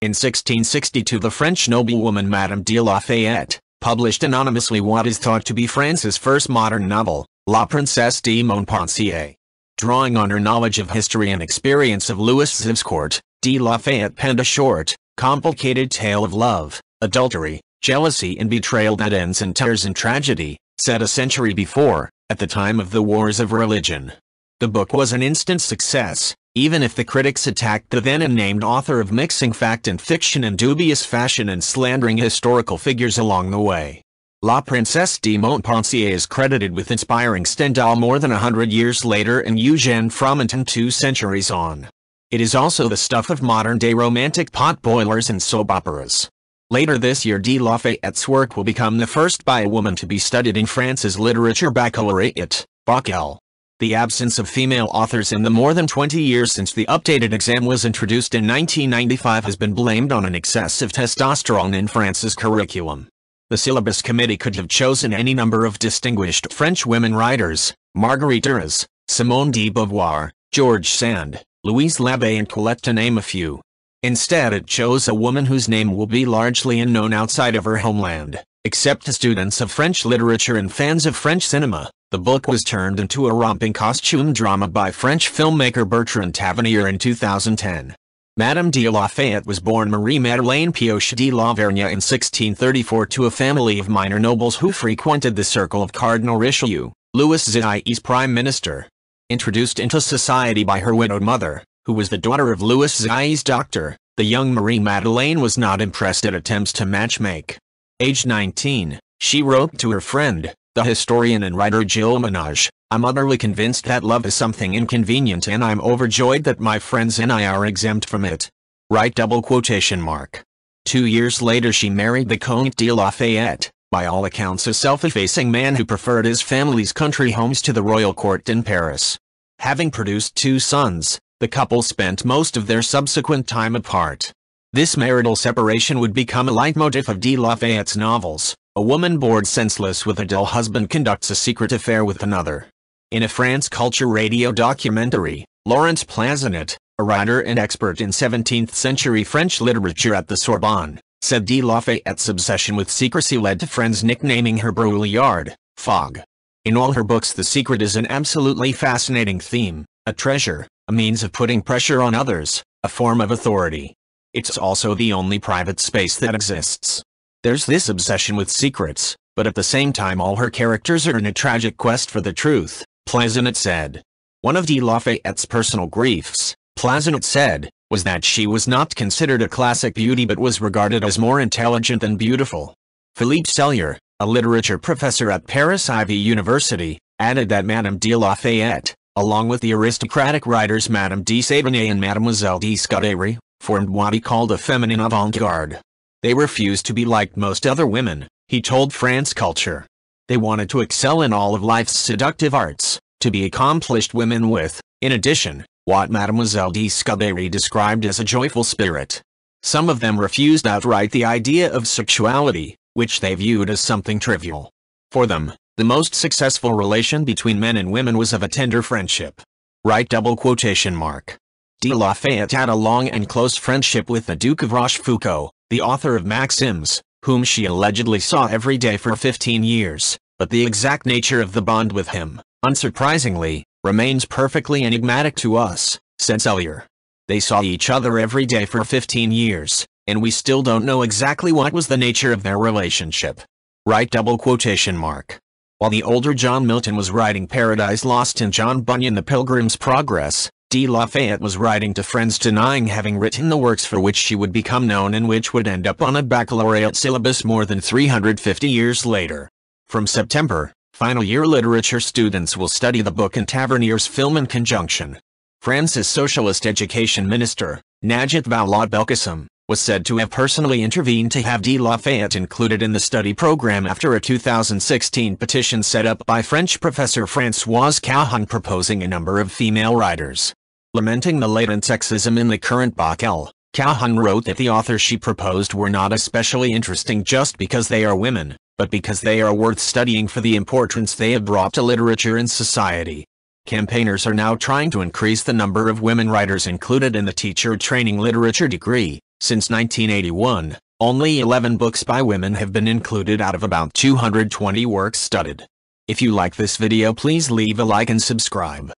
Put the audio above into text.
In 1662 the French noblewoman Madame de Lafayette, published anonymously what is thought to be France's first modern novel, La Princesse de Montpensier. Drawing on her knowledge of history and experience of Louis XIV's court, de Lafayette penned a short, complicated tale of love, adultery, jealousy and betrayal that ends in tears and tragedy, set a century before, at the time of the Wars of Religion. The book was an instant success, even if the critics attacked the then unnamed author of mixing fact and fiction in dubious fashion and slandering historical figures along the way. La Princesse de Montpensier is credited with inspiring Stendhal more than a hundred years later and Eugène Fromentin two centuries on. It is also the stuff of modern-day romantic potboilers and soap operas. Later this year de Lafayette's work will become the first by a woman to be studied in France's literature baccalaureate. The absence of female authors in the more than 20 years since the updated exam was introduced in 1995 has been blamed on an excessive testosterone in France's curriculum. The syllabus committee could have chosen any number of distinguished French women writers, Marguerite Duras, Simone de Beauvoir, George Sand, Louise Labé and Colette to name a few. Instead it chose a woman whose name will be largely unknown outside of her homeland, except to students of French literature and fans of French cinema. The book was turned into a romping costume drama by French filmmaker Bertrand Tavernier in 2010. Madame de Lafayette was born Marie-Madeleine Pioche de Lavergne in 1634 to a family of minor nobles who frequented the circle of Cardinal Richelieu, Louis XIV's prime minister. Introduced into society by her widowed mother, who was the daughter of Louis XIV's doctor, the young Marie-Madeleine was not impressed at attempts to matchmake. Aged 19, she wrote to her friend, the historian and writer Gilles Ménage, I'm utterly convinced that love is something inconvenient and I'm overjoyed that my friends and I are exempt from it. Right double quotation mark. Two years later she married the Comte de Lafayette, by all accounts a self-effacing man who preferred his family's country homes to the royal court in Paris. Having produced two sons, the couple spent most of their subsequent time apart. This marital separation would become a leitmotif of de Lafayette's novels, a woman bored senseless with a dull husband conducts a secret affair with another. In a France Culture radio documentary, Laurence Plazenet, a writer and expert in 17th-century French literature at the Sorbonne, said de Lafayette's obsession with secrecy led to friends nicknaming her Brouillard, fog. In all her books the secret is an absolutely fascinating theme, a treasure, a means of putting pressure on others, a form of authority. It's also the only private space that exists. There's this obsession with secrets, but at the same time all her characters are in a tragic quest for the truth, Plazenet said. One of de Lafayette's personal griefs, Plazenet said, was that she was not considered a classic beauty but was regarded as more intelligent than beautiful. Philippe Sellier, a literature professor at Paris IV University, added that Madame de Lafayette, along with the aristocratic writers Madame de Sévigné and Mademoiselle de Scudéry, formed what he called a feminine avant-garde. They refused to be like most other women, he told France Culture. They wanted to excel in all of life's seductive arts, to be accomplished women with, in addition, what Mademoiselle de Scudéry described as a joyful spirit. Some of them refused outright the idea of sexuality, which they viewed as something trivial. For them, the most successful relation between men and women was of a tender friendship. Right double quotation mark. De Lafayette had a long and close friendship with the Duke of Rochefoucauld, the author of Maxims, whom she allegedly saw every day for 15 years, but the exact nature of the bond with him, unsurprisingly, remains perfectly enigmatic to us, said Sellier. They saw each other every day for 15 years, and we still don't know exactly what was the nature of their relationship. Right double quotation mark. While the older John Milton was writing Paradise Lost and John Bunyan The Pilgrim's Progress, De Lafayette was writing to friends denying having written the works for which she would become known and which would end up on a baccalaureate syllabus more than 350 years later. From September, final year literature students will study the book and Tavernier's film in conjunction. France's socialist education minister, Najat Vallaud-Belkacem, was said to have personally intervened to have De Lafayette included in the study program after a 2016 petition set up by French professor Françoise Cahen proposing a number of female writers. Lamenting the latent sexism in the current Bac-L, Cahun wrote that the authors she proposed were not especially interesting just because they are women, but because they are worth studying for the importance they have brought to literature and society. Campaigners are now trying to increase the number of women writers included in the teacher training literature degree. Since 1981, only 11 books by women have been included out of about 220 works studied. If you like this video please leave a like and subscribe.